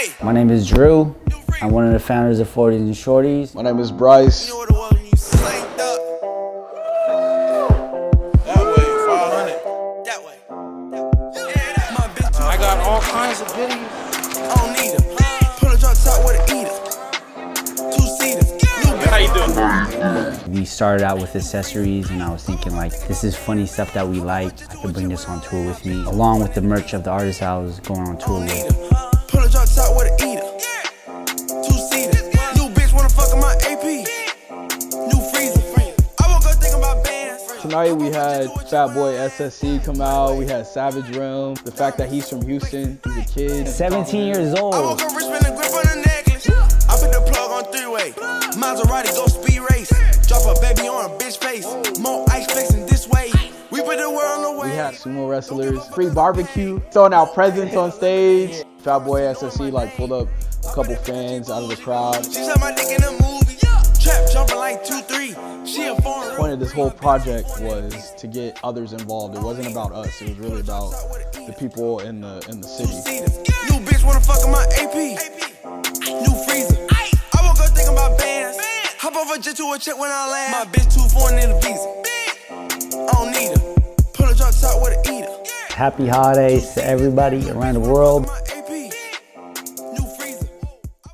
Hey. My name is Drew. I'm one of the founders of 40s and Shorties. My name is Bryce. You know what it was when you slanked up. That way, 500. That way. Yeah, that- My bitch too I got all kinds of videos. I don't need her. Pull a drop top with an eater. Two seaters. How you doing? We started out with accessories and I was thinking like, this is funny stuff that we like. I could bring this on tour with me, along with the merch of the artists I was going on tour with. Her. Pull a drop top with an eater. Two seaters. New bitch wanna fuck in my AP. New freezer. I woke up thinking about bands. Tonight we had Fat Boy SSE come out. We had Savage Realm. The fact that he's from Houston, he's a kid. 17 years I old. woke up rich with grip on the necklace. I put the plug on three-way. Maserati go speed We had sumo wrestlers, free barbecue, throwing out presents on stage. Fat Boy SSE like pulled up a couple fans out of the crowd. She shot my dick in a movie. Trap jumping like two, three. She a foreign. The point of this whole project was to get others involved. It wasn't about us. It was really about the people in the in the city. New bitch wanna fuck my AP. New freezer. I woke up thinking about bands. Hop a jet to a check when I land. My bitch too foreign in a visa. Happy holidays to everybody around the world.